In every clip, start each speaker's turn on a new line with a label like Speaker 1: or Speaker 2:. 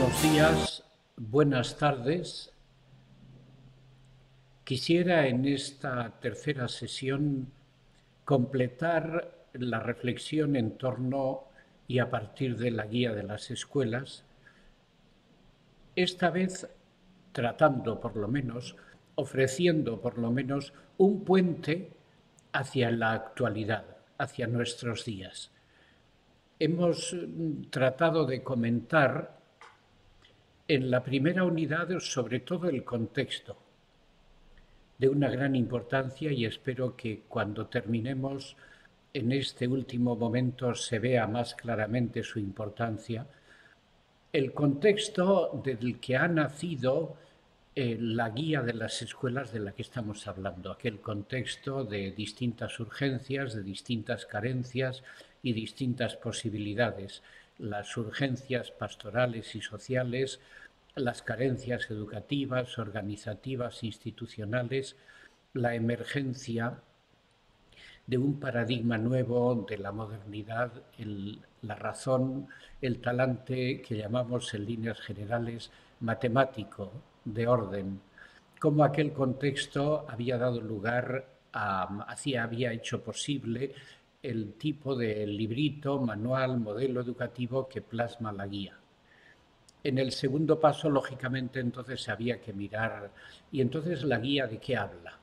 Speaker 1: Buenos días, buenas tardes. Quisiera en esta tercera sesión completar la reflexión en torno y a partir de la guía de las escuelas, esta vez tratando por lo menos, ofreciendo por lo menos un puente hacia la actualidad, hacia nuestros días. Hemos mm, tratado de comentar en la primera unidad sobre todo el contexto, de una gran importancia y espero que cuando terminemos en este último momento se vea más claramente su importancia, el contexto del que ha nacido eh, la guía de las escuelas de la que estamos hablando, aquel contexto de distintas urgencias, de distintas carencias y distintas posibilidades, las urgencias pastorales y sociales, las carencias educativas, organizativas, institucionales, la emergencia de un paradigma nuevo de la modernidad, la razón, el talante que llamamos en líneas generales matemático, de orden, cómo aquel contexto había dado lugar a, hacía, había hecho posible el tipo de librito, manual, modelo educativo que plasma la guía. En el segundo paso, lógicamente, entonces había que mirar, ¿y entonces la guía de qué habla?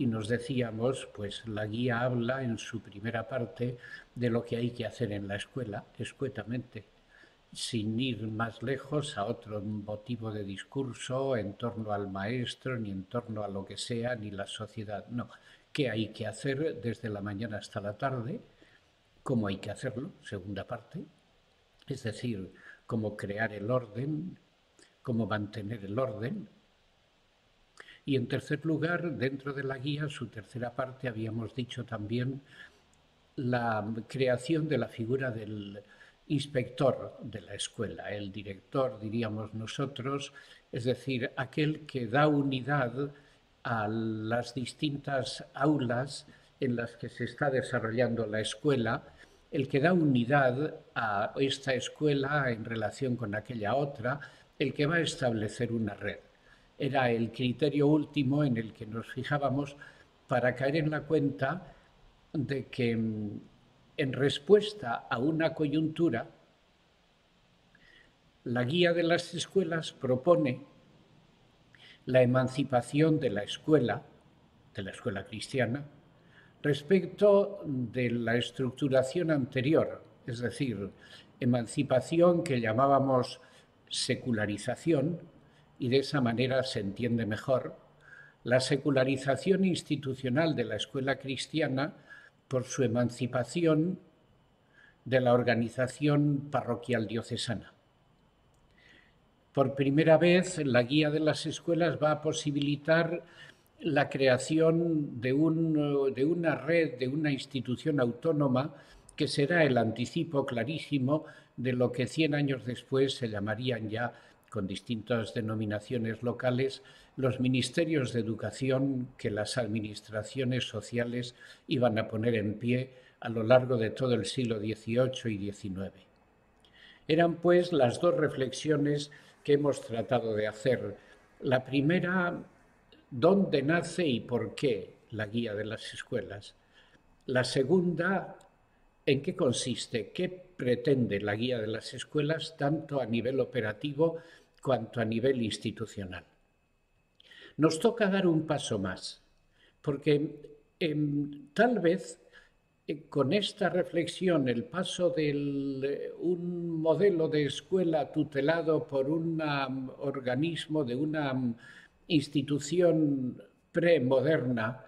Speaker 1: y nos decíamos, pues la guía habla en su primera parte de lo que hay que hacer en la escuela, escuetamente, sin ir más lejos a otro motivo de discurso en torno al maestro, ni en torno a lo que sea, ni la sociedad. No, ¿qué hay que hacer desde la mañana hasta la tarde? ¿Cómo hay que hacerlo? Segunda parte. Es decir, cómo crear el orden, cómo mantener el orden, y en tercer lugar, dentro de la guía, su tercera parte, habíamos dicho también la creación de la figura del inspector de la escuela, el director, diríamos nosotros, es decir, aquel que da unidad a las distintas aulas en las que se está desarrollando la escuela, el que da unidad a esta escuela en relación con aquella otra, el que va a establecer una red. Era el criterio último en el que nos fijábamos para caer en la cuenta de que mm, en respuesta a una coyuntura, la guía de las escuelas propone la emancipación de la escuela, de la escuela cristiana, respecto de la estructuración anterior, es decir, emancipación que llamábamos secularización, y de esa manera se entiende mejor la secularización institucional de la escuela cristiana por su emancipación de la organización parroquial diocesana. Por primera vez, la guía de las escuelas va a posibilitar la creación de, de una red, de una institución autónoma que será el anticipo clarísimo de lo que 100 años después se llamarían ya con distintas denominaciones locales, los ministerios de educación que las administraciones sociales iban a poner en pie a lo largo de todo el siglo XVIII y XIX. Eran pues las dos reflexiones que hemos tratado de hacer. La primera, ¿dónde nace y por qué la guía de las escuelas? La segunda, ¿en qué consiste? ¿Qué pretende la guía de las escuelas tanto a nivel operativo cuanto a nivel institucional. Nos toca dar un paso más, porque em, tal vez con esta reflexión, el paso de eh, un modelo de escuela tutelado por un organismo de una institución premoderna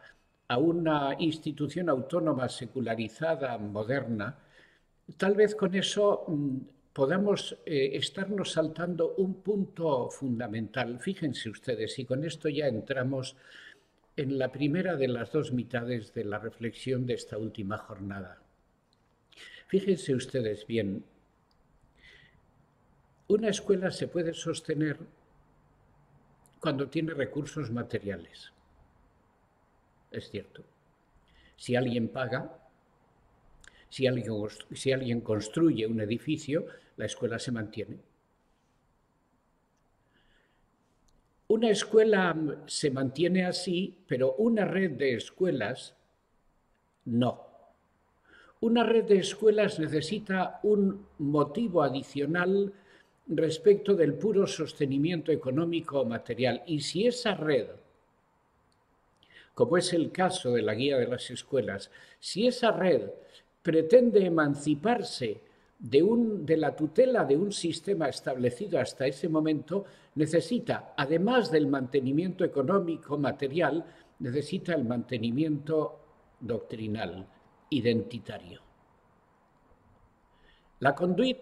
Speaker 1: a una institución autónoma secularizada moderna, tal vez con eso mm, podamos eh, estarnos saltando un punto fundamental. Fíjense ustedes, y con esto ya entramos en la primera de las dos mitades de la reflexión de esta última jornada. Fíjense ustedes bien, una escuela se puede sostener cuando tiene recursos materiales. Es cierto. Si alguien paga, si alguien, si alguien construye un edificio, la escuela se mantiene. Una escuela se mantiene así, pero una red de escuelas no. Una red de escuelas necesita un motivo adicional respecto del puro sostenimiento económico o material. Y si esa red, como es el caso de la guía de las escuelas, si esa red pretende emanciparse de, un, de la tutela de un sistema establecido hasta ese momento, necesita, además del mantenimiento económico material, necesita el mantenimiento doctrinal identitario. La conduit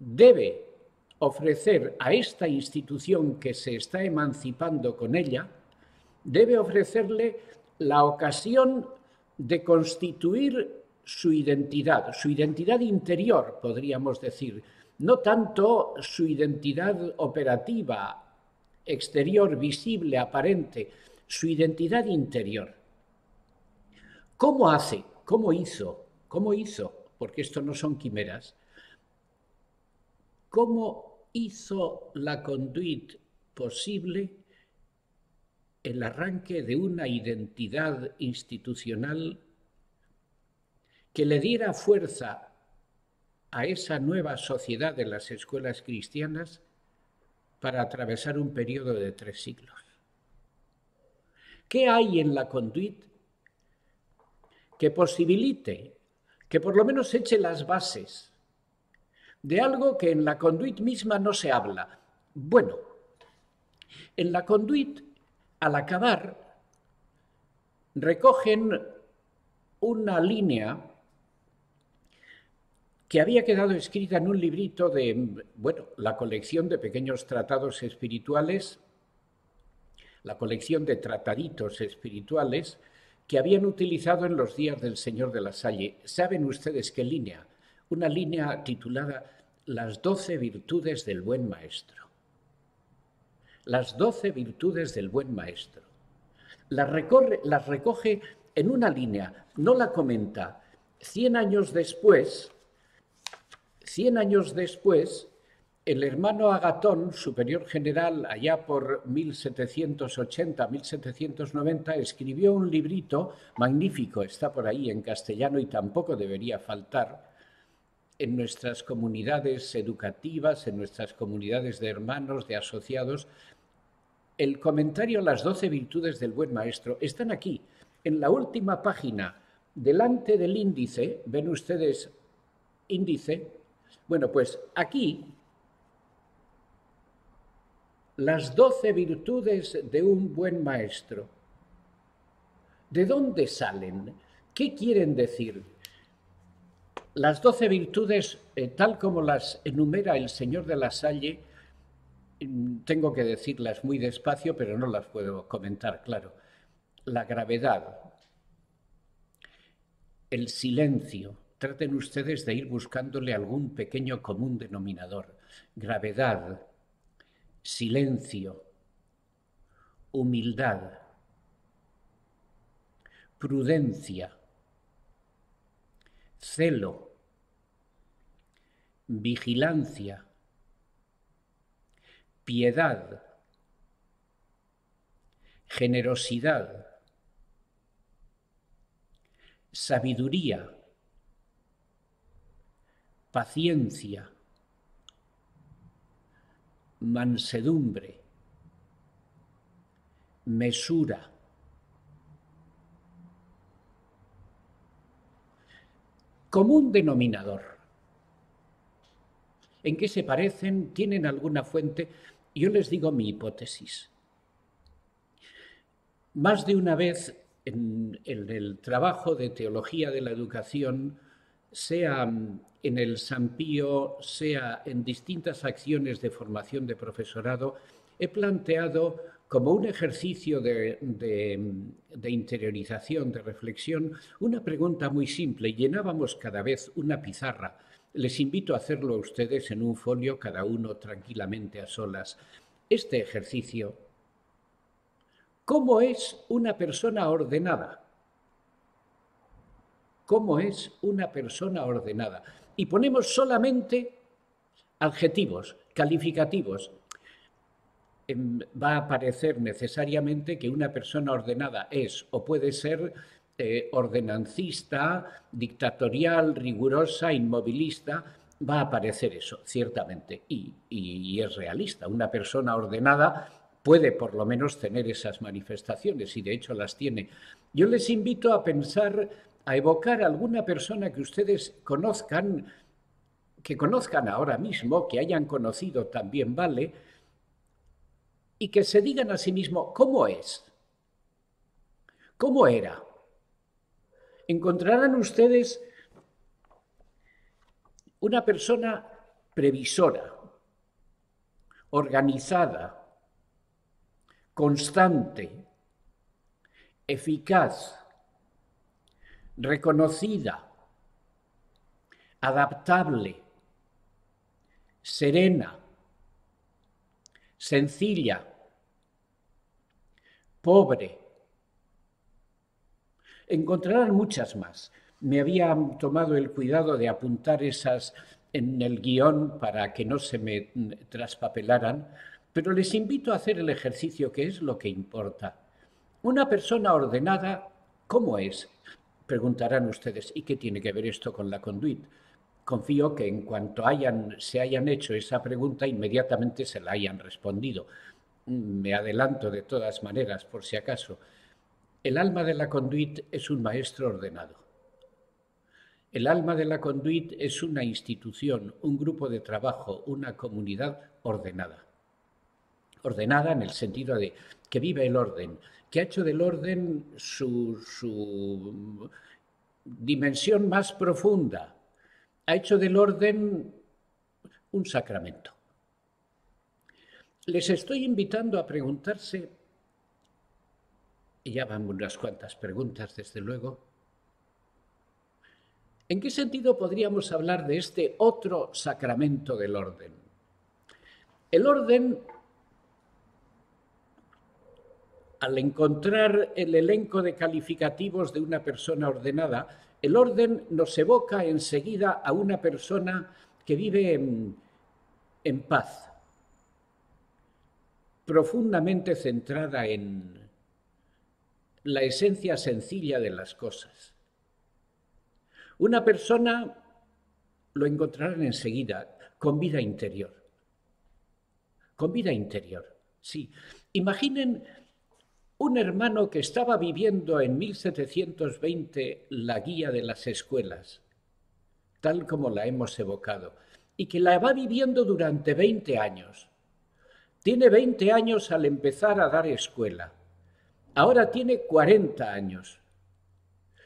Speaker 1: debe ofrecer a esta institución que se está emancipando con ella, debe ofrecerle la ocasión de constituir su identidad, su identidad interior, podríamos decir, no tanto su identidad operativa, exterior, visible, aparente, su identidad interior. ¿Cómo hace? ¿Cómo hizo? ¿Cómo hizo? Porque esto no son quimeras. ¿Cómo hizo la conduit posible el arranque de una identidad institucional que le diera fuerza a esa nueva sociedad de las escuelas cristianas para atravesar un periodo de tres siglos? ¿Qué hay en la conduit que posibilite, que por lo menos eche las bases de algo que en la conduit misma no se habla. Bueno, en la conduit, al acabar, recogen una línea que había quedado escrita en un librito de, bueno, la colección de pequeños tratados espirituales, la colección de trataditos espirituales que habían utilizado en los días del Señor de la Salle. ¿Saben ustedes qué línea? Una línea titulada Las doce virtudes del buen maestro. Las doce virtudes del buen maestro. Las, las recoge en una línea, no la comenta. Cien años después, cien años después, el hermano Agatón, superior general, allá por 1780-1790, escribió un librito magnífico, está por ahí en castellano y tampoco debería faltar, en nuestras comunidades educativas, en nuestras comunidades de hermanos, de asociados. El comentario Las doce virtudes del buen maestro están aquí, en la última página, delante del índice, ven ustedes índice, bueno, pues aquí las doce virtudes de un buen maestro. ¿De dónde salen? ¿Qué quieren decir? Las doce virtudes, eh, tal como las enumera el señor de la Salle, mm, tengo que decirlas muy despacio, pero no las puedo comentar, claro. La gravedad, el silencio, traten ustedes de ir buscándole algún pequeño común denominador. Gravedad, silencio, humildad, prudencia, celo, vigilancia, piedad, generosidad, sabiduría, paciencia, mansedumbre, mesura. Común denominador. ¿En qué se parecen? ¿Tienen alguna fuente? Yo les digo mi hipótesis. Más de una vez en, el trabajo de teología de la educación, sea en el San Pío, sea en distintas acciones de formación de profesorado, he planteado como un ejercicio de, interiorización, de reflexión, una pregunta muy simple. Llenábamos cada vez una pizarra. Les invito a hacerlo a ustedes en un folio, cada uno tranquilamente a solas. Este ejercicio, ¿cómo es una persona ordenada? ¿Cómo es una persona ordenada? Y ponemos solamente adjetivos, calificativos. em, va a parecer necesariamente que una persona ordenada es o puede ser eh, ordenancista, dictatorial, rigurosa, inmovilista, va a aparecer eso, ciertamente, y, es realista. Una persona ordenada puede por lo menos tener esas manifestaciones y de hecho las tiene. Yo les invito a pensar, a evocar a alguna persona que ustedes conozcan, que conozcan ahora mismo, que hayan conocido también vale, y que se digan a sí mismo, ¿cómo es? ¿Cómo era? Encontrarán ustedes una persona previsora, organizada, constante, eficaz, reconocida, adaptable, serena, sencilla, pobre. Encontrarán muchas más me había tomado el cuidado de apuntar esas en el guion para que no se me traspapelaran, pero les invito a hacer el ejercicio que es lo que importa. Una persona ordenada, ¿cómo es? Preguntarán ustedes, ¿y qué tiene que ver esto con la conduit? Confío que en cuanto hayan, se hayan hecho esa pregunta, inmediatamente se la hayan respondido. Me adelanto de todas maneras, por si acaso. El alma de la conduit es un maestro ordenado. El alma de la conduit es una institución, un grupo de trabajo, una comunidad ordenada. Ordenada en el sentido de que vive el orden, que ha hecho del orden su, dimensión más profunda, ha hecho del orden un sacramento. Les estoy invitando a preguntarse, y ya van unas cuantas preguntas desde luego, ¿En qué sentido podríamos hablar de este otro sacramento del orden? El orden, al encontrar el elenco de calificativos de una persona ordenada, el orden nos evoca enseguida a una persona que vive en, paz, profundamente centrada en la esencia sencilla de las cosas una persona lo encontrarán enseguida con vida interior. Con vida interior, sí. Imaginen un hermano que estaba viviendo en 1720 la guía de las escuelas, tal como la hemos evocado, y que la va viviendo durante 20 años. Tiene 20 años al empezar a dar escuela. Ahora tiene 40 años.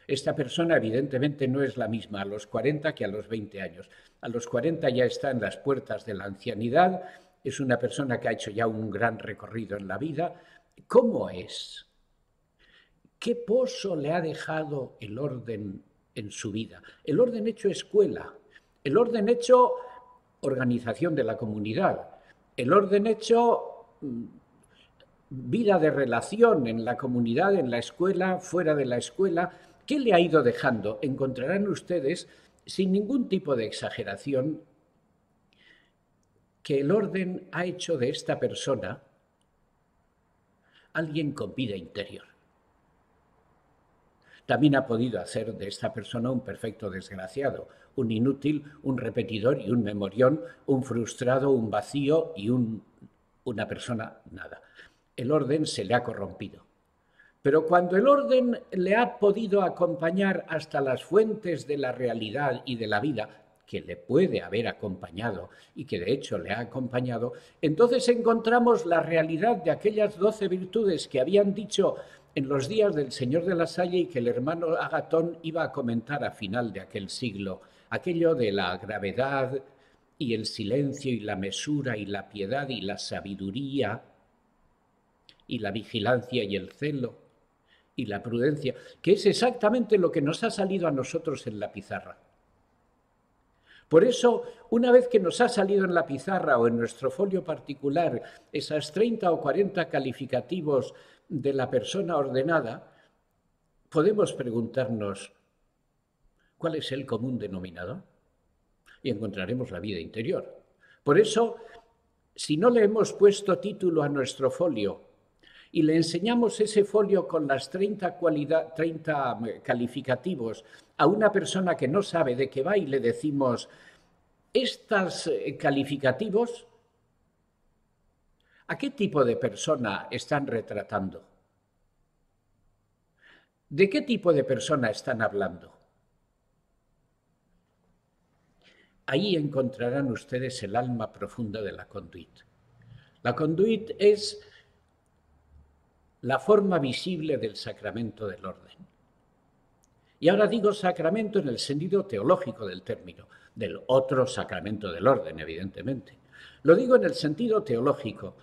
Speaker 1: Esta persona evidentemente no es la misma a los 40 que a los 20 años. A los 40 ya está en las puertas de la ancianidad, es una persona que ha hecho ya un gran recorrido en la vida. ¿Cómo es? ¿Qué pozo le ha dejado el orden en su vida? El orden hecho escuela, el orden hecho organización de la comunidad, el orden hecho mm, vida de relación en la comunidad, en la escuela, fuera de la escuela, ¿Qué le ha ido dejando? Encontrarán ustedes, sin ningún tipo de exageración, que el orden ha hecho de esta persona alguien con vida interior. También ha podido hacer de esta persona un perfecto desgraciado, un inútil, un repetidor y un memorión, un frustrado, un vacío y una persona nada. El orden se le ha corrompido. Pero cuando el orden le ha podido acompañar hasta las fuentes de la realidad y de la vida, que le puede haber acompañado y que de hecho le ha acompañado, entonces encontramos la realidad de aquellas doce virtudes que habían dicho en los días del Señor de la Salle y que el hermano Agatón iba a comentar a final de aquel siglo, aquello de la gravedad y el silencio y la mesura y la piedad y la sabiduría y la vigilancia y el celo y la prudencia, que es exactamente lo que nos ha salido a nosotros en la pizarra. Por eso, una vez que nos ha salido en la pizarra o en nuestro folio particular esas 30 o 40 calificativos de la persona ordenada, podemos preguntarnos, ¿cuál es el común denominador? Y encontraremos la vida interior. Por eso, si no le hemos puesto título a nuestro folio y le enseñamos ese folio con las 30, 30 eh, calificativos a una persona que no sabe de qué va y le decimos, estos eh, calificativos, ¿a qué tipo de persona están retratando? ¿De qué tipo de persona están hablando? Ahí encontrarán ustedes el alma profunda de la conduit. La conduit es la forma visible del sacramento del orden. Y ahora digo sacramento en el sentido teológico del término, del otro sacramento del orden, evidentemente. Lo digo en el sentido teológico,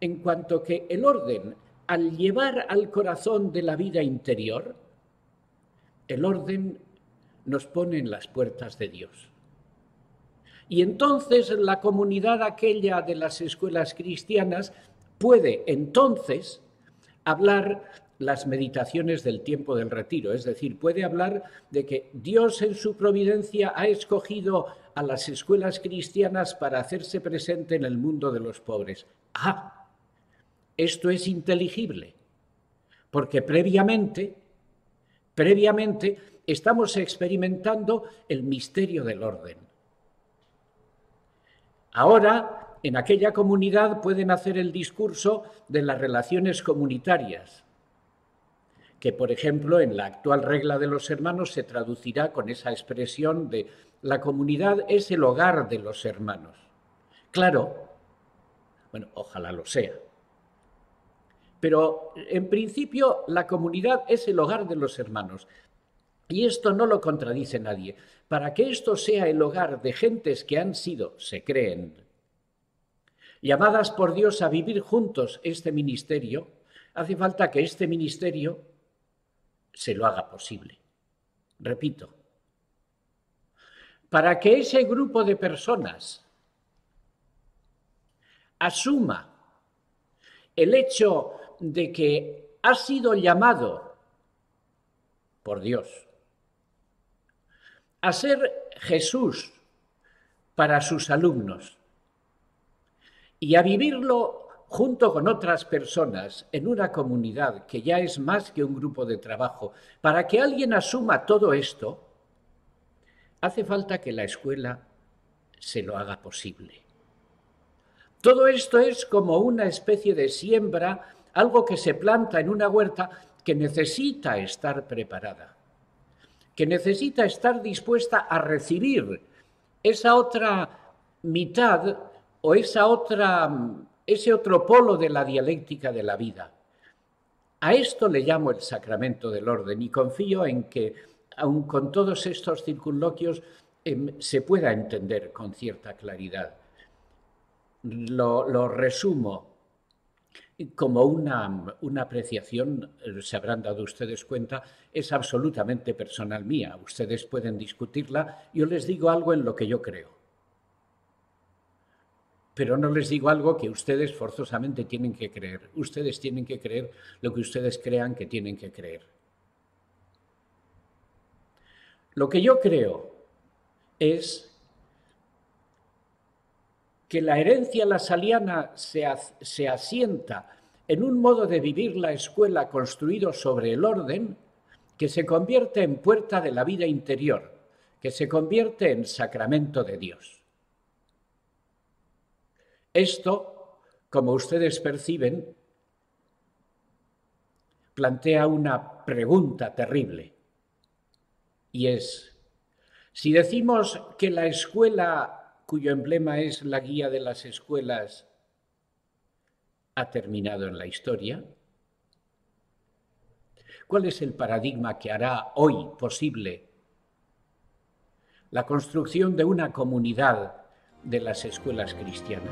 Speaker 1: en cuanto que el orden al llevar al corazón de la vida interior, el orden nos pone en las puertas de Dios. Y entonces la comunidad aquella de las escuelas cristianas puede entonces hablar las meditaciones del tiempo del retiro, es decir, puede hablar de que Dios en su providencia ha escogido a las escuelas cristianas para hacerse presente en el mundo de los pobres. Ah, esto es inteligible, porque previamente, previamente estamos experimentando el misterio del orden. Ahora, en aquella comunidad pueden hacer el discurso de las relaciones comunitarias, que por ejemplo en la actual regla de los hermanos se traducirá con esa expresión de la comunidad es el hogar de los hermanos. Claro, bueno, ojalá lo sea, pero en principio la comunidad es el hogar de los hermanos. Y esto no lo contradice nadie. Para que esto sea el hogar de gentes que han sido, se creen, llamadas por Dios a vivir juntos este ministerio, hace falta que este ministerio se lo haga posible. Repito, para que ese grupo de personas asuma el hecho de que ha sido llamado por Dios a ser Jesús para sus alumnos y a vivirlo junto con otras personas en una comunidad que ya es más que un grupo de trabajo, para que alguien asuma todo esto, hace falta que la escuela se lo haga posible. Todo esto es como una especie de siembra algo que se planta en una huerta que necesita estar preparada, que necesita estar dispuesta a recibir esa otra mitad o esa otra, ese otro polo de la dialéctica de la vida. A esto le llamo el sacramento del orden y confío en que, aun con todos estos circunloquios, em, se pueda entender con cierta claridad. lo resumo como una, una, apreciación, eh, se habrán dado ustedes cuenta, es absolutamente personal mía. Ustedes pueden discutirla. Yo les digo algo en lo que yo creo. Pero no les digo algo que ustedes forzosamente tienen que creer. Ustedes tienen que creer lo que ustedes crean que tienen que creer. Lo que yo creo es que la herencia lasaliana se, se asienta en un modo de vivir la escuela construido sobre el orden que se convierte en puerta de la vida interior, que se convierte en sacramento de Dios. Esto, como ustedes perciben, plantea una pregunta terrible, y es, si decimos que la escuela cuyo emblema es la guía de las escuelas, ha terminado en la historia? ¿Cuál es el paradigma que hará hoy posible la construcción de una comunidad de las escuelas cristianas?